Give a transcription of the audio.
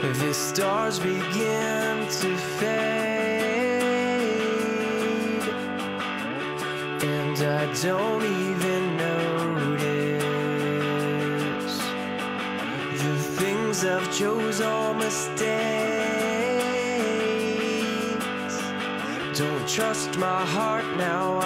The stars begin to fade, and I don't even notice the things I've chose are mistakes. Don't trust my heart now,